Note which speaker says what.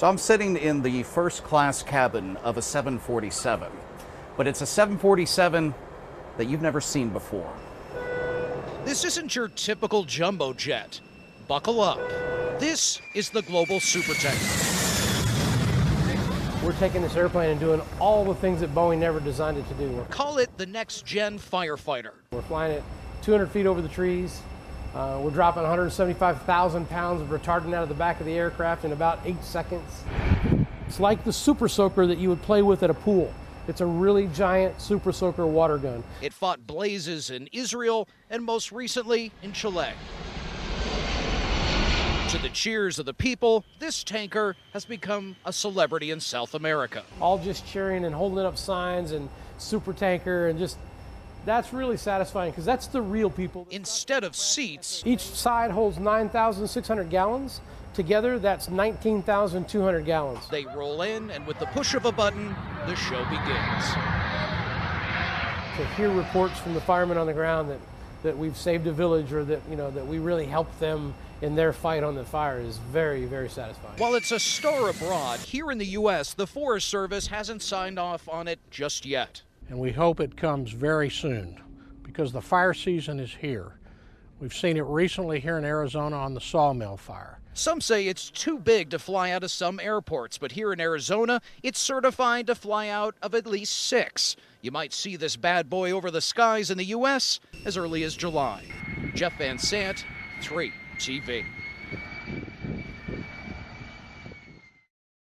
Speaker 1: So I'm sitting in the first class cabin of a 747, but it's a 747 that you've never seen before.
Speaker 2: This isn't your typical jumbo jet. Buckle up. This is the Global Super Tanker.
Speaker 3: We're taking this airplane and doing all the things that Boeing never designed it to do. We're,
Speaker 2: Call it the next gen firefighter.
Speaker 3: we're flying it 200 feet over the trees. Uh, we're dropping 175,000 pounds of retardant out of the back of the aircraft in about eight seconds. It's like the super soaker that you would play with at a pool. It's a really giant super soaker water gun.
Speaker 2: It fought blazes in Israel and most recently in Chile. To the cheers of the people, this tanker has become a celebrity in South America.
Speaker 3: All just cheering and holding up signs and super tanker and just that's really satisfying because that's the real people.
Speaker 2: Instead of seats,
Speaker 3: Each side holds 9,600 gallons. Together, that's 19,200 gallons.
Speaker 2: they roll in, and with the push of a button, the show begins.
Speaker 3: To hear reports from the firemen on the ground that, that we've saved a village or that, you know, that we really helped them in their fight on the fire is very, very satisfying.
Speaker 2: While it's a star abroad, here in the U.S., the Forest Service hasn't signed off on it just yet.
Speaker 4: And we hope it comes very soon because the fire season is here. We've seen it recently here in Arizona on the sawmill fire.
Speaker 2: Some say it's too big to fly out of some airports, but here in Arizona, it's certified to fly out of at least six. You might see this bad boy over the skies in the U.S. as early as July. Jeff Van Sant, 3 TV.